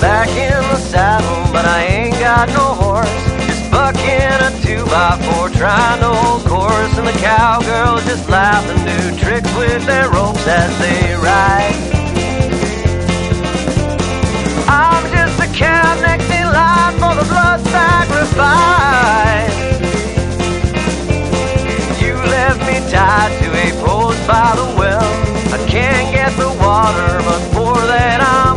back in the saddle, but I ain't got no horse. Just bucking a two by four, trying to hold course, and the cowgirls just laughing, new tricks with their ropes as they ride. I'm just a cow next in line for the blood sacrifice. You left me tied to a post by the well. I can't get the water, but more than. I.